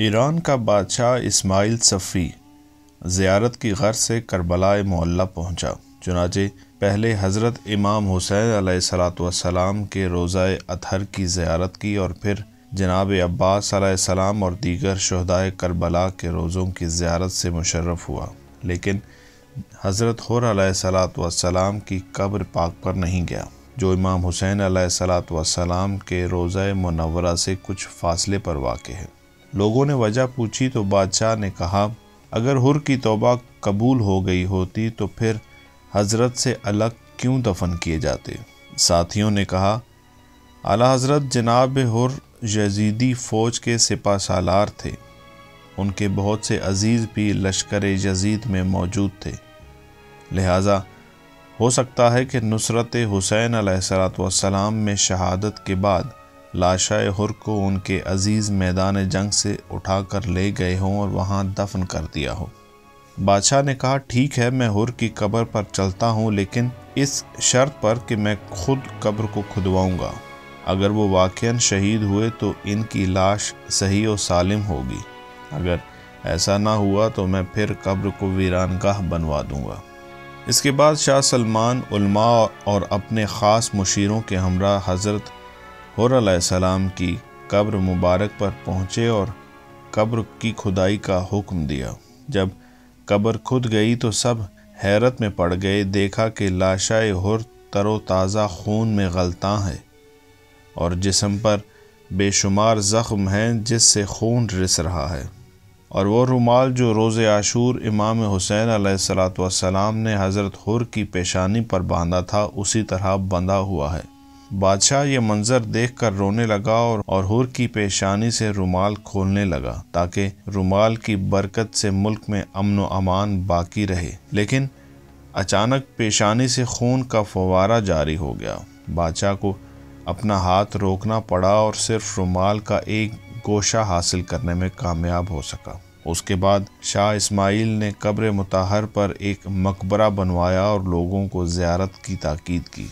Iran का बादशाह इस्माइल सफ़ी ज़ियारत की गर्ज से करबला मोल्ला पहुँचा। चुनाचे पहले हज़रत इमाम हुसैन सलाम के रोज़ा अतहर की ज़ियारत की और फिर जनाब अब्बास और दीगर शहदाय करबला के रोज़ों की ज़ियारत से मुशर्रफ हुआ। लेकिन हज़रत हुर सलाम की कब्र पाक पर नहीं गया। जो इमाम हुसैन सलाम के रोज़ा मनवरा से कुछ फासले पर वाक़ है। लोगों ने वजह पूछी तो बादशाह ने कहा, अगर हुर की तोबा कबूल हो गई होती तो फिर हज़रत से अलग क्यों दफन किए जाते? साथियों ने कहा, आला हज़रत जनाब हुर यजीदी फ़ौज के सिपा सालार थे। उनके बहुत से अज़ीज़ भी लश्कर यजीद में मौजूद थे। लिहाजा हो सकता है कि नुसरत हुसैन सलाम में शहादत के बाद लाशाए हुर को उनके अज़ीज़ मैदान जंग से उठा कर ले गए हों और वहाँ दफन कर दिया हो। बादशाह ने कहा, ठीक है, मैं हुर की कब्र पर चलता हूँ, लेकिन इस शर्त पर कि मैं खुद कब्र को खुदवाऊँगा। अगर वो वाक़ शहीद हुए तो इनकी लाश सही और सालिम होगी। अगर ऐसा ना हुआ तो मैं फिर कब्र को वीरानगाह बनवा दूँगा। इसके बाद शाह सलमान, उल्मा और अपने ख़ास मुशीरों के हमरा हज़रत सलाम की कब्र मुबारक पर पहुँचे और कब्र की खुदाई का हुक्म दिया। जब कब्र खुद गई तो सब हैरत में पड़ गए, देखा कि लाशाए हुर तरोताज़ा खून में गलता है और जिसम पर बेशुमार ज़ख्म हैं जिससे खून रिस रहा है। और वह रुमाल जो रोज़ आशूर इमाम हुसैन सलाम ने हज़रत हुर की पेशानी पर बांधा था, उसी तरह बंधा हुआ है। बादशाह ये मंजर देखकर रोने लगा और, और हुर की पेशानी से रुमाल खोलने लगा ताकि रुमाल की बरकत से मुल्क में अमन व अमान बाकी रहे। लेकिन अचानक पेशानी से खून का फवारा जारी हो गया। बादशाह को अपना हाथ रोकना पड़ा और सिर्फ़ रुमाल का एक गोशा हासिल करने में कामयाब हो सका। उसके बाद शाह इस्माइल ने कब्र मुताहर पर एक मकबरा बनवाया और लोगों को ज़्यारत की ताकीद की।